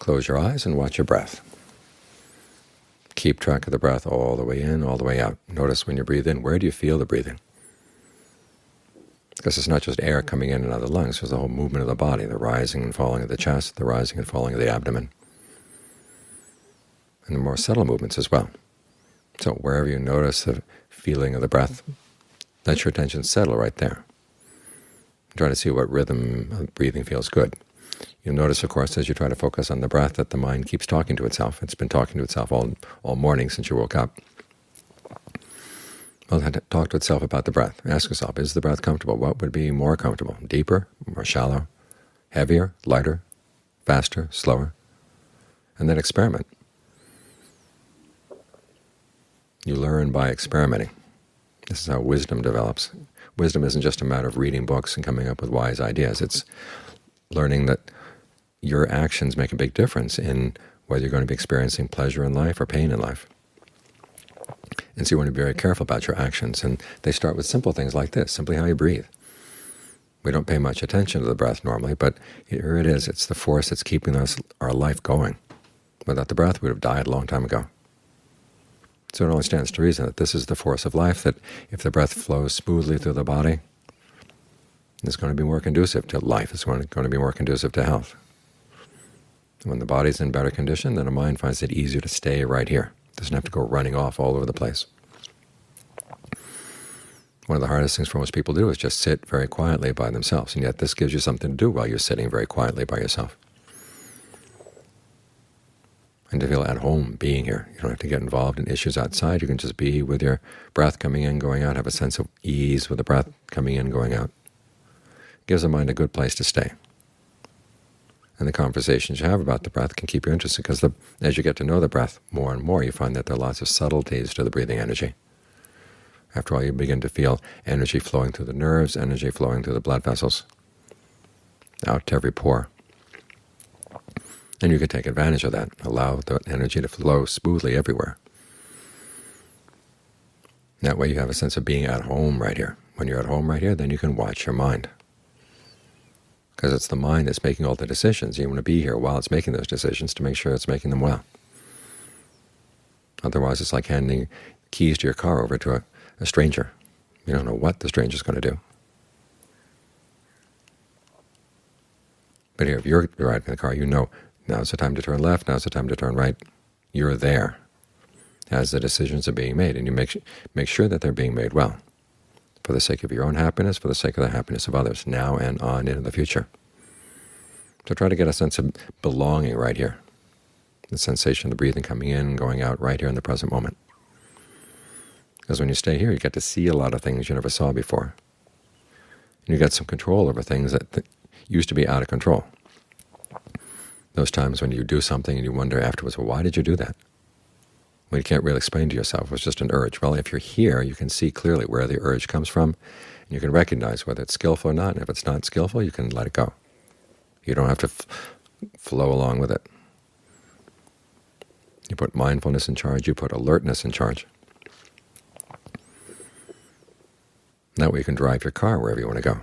Close your eyes and watch your breath. Keep track of the breath all the way in, all the way out. Notice when you breathe in, where do you feel the breathing? Because it's not just air coming in and out of the lungs, there's the whole movement of the body, the rising and falling of the chest, the rising and falling of the abdomen, and the more subtle movements as well. So wherever you notice the feeling of the breath, let your attention settle right there. Try to see what rhythm of breathing feels good. You'll notice, of course, as you try to focus on the breath, that the mind keeps talking to itself. It's been talking to itself all, all morning since you woke up. Well, talk to itself about the breath. Ask yourself, is the breath comfortable? What would be more comfortable? Deeper, more shallow, heavier, lighter, faster, slower? And then experiment. You learn by experimenting. This is how wisdom develops. Wisdom isn't just a matter of reading books and coming up with wise ideas. It's learning that your actions make a big difference in whether you're going to be experiencing pleasure in life or pain in life. And so you want to be very careful about your actions. And they start with simple things like this, simply how you breathe. We don't pay much attention to the breath normally, but here it is. It's the force that's keeping us our life going. Without the breath, we would have died a long time ago. So it only stands to reason that this is the force of life, that if the breath flows smoothly through the body, it's going to be more conducive to life. It's going to be more conducive to health. When the body's in better condition, then the mind finds it easier to stay right here. It doesn't have to go running off all over the place. One of the hardest things for most people to do is just sit very quietly by themselves, and yet this gives you something to do while you're sitting very quietly by yourself and to feel at home being here. You don't have to get involved in issues outside. You can just be with your breath coming in, going out, have a sense of ease with the breath coming in, going out. It gives the mind a good place to stay. And the conversations you have about the breath can keep you interested, because as you get to know the breath more and more, you find that there are lots of subtleties to the breathing energy. After all, you begin to feel energy flowing through the nerves, energy flowing through the blood vessels, out to every pore. And you can take advantage of that, allow the energy to flow smoothly everywhere. That way you have a sense of being at home right here. When you're at home right here, then you can watch your mind. Because it's the mind that's making all the decisions. You want to be here while it's making those decisions to make sure it's making them well. Otherwise, it's like handing keys to your car over to a, a stranger. You don't know what the stranger's going to do. But here, if you're riding in the car, you know Now's the time to turn left. Now's the time to turn right. You're there as the decisions are being made, and you make, make sure that they're being made well for the sake of your own happiness, for the sake of the happiness of others, now and on into the future. So try to get a sense of belonging right here, the sensation of the breathing coming in and going out right here in the present moment. Because when you stay here, you get to see a lot of things you never saw before. And you get some control over things that, used to be out of control those times when you do something and you wonder afterwards, well, why did you do that? You can't really explain to yourself. It was just an urge. Well, if you're here, you can see clearly where the urge comes from, and you can recognize whether it's skillful or not. And if it's not skillful, you can let it go. You don't have to flow along with it. You put mindfulness in charge. You put alertness in charge. That way you can drive your car wherever you want to go.